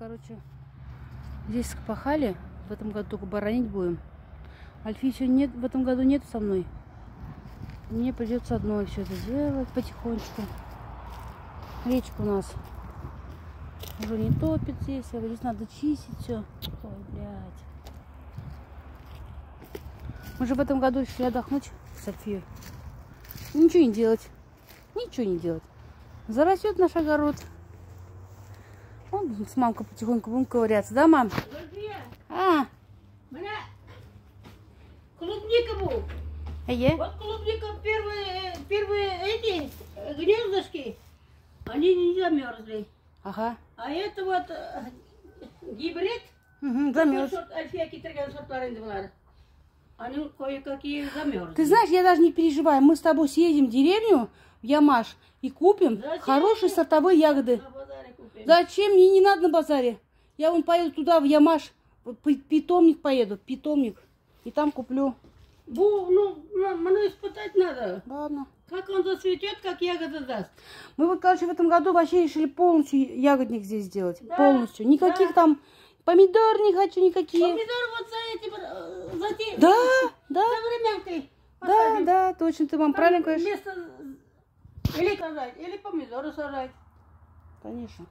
Короче, здесь пахали, в этом году только баранить будем. Альфи еще нет, в этом году нет со мной. Мне придется одной все это делать потихонечку. Речка у нас уже не топит здесь, а здесь надо чистить все. Ой, блядь. Мы же в этом году решили отдохнуть с Альфией. Ничего не делать. Ничего не делать. Зарастет наш огород. Он с мамкой потихоньку будем ковыряться, да, мам? А, меня клубника был. е? Вот клубника первые, первые эти гнездышки, они не замерзли. Ага. А это вот э, гибрид, Угу, замерз. Они кое-какие замерзли. Ты знаешь, я даже не переживаю. Мы с тобой съедем в деревню, в Ямаш, и купим Зачем? хорошие сортовые ягоды. Купим. Зачем? Мне не надо на базаре. Я вон поеду туда, в Ямаш, питомник поеду, питомник. И там куплю. Бу, ну, мне испытать надо. Ладно. Как он зацветет, как ягода даст. Мы вот, короче, в этом году вообще решили полностью ягодник здесь сделать. Да, полностью. Никаких да. там помидор не хочу, никакие. Помидор вот за этим, э, за тем, Да, да, за временкой да, да, точно, ты мам Там правильно говоришь. Вместо или сажать, или помидоры сажать. Конечно.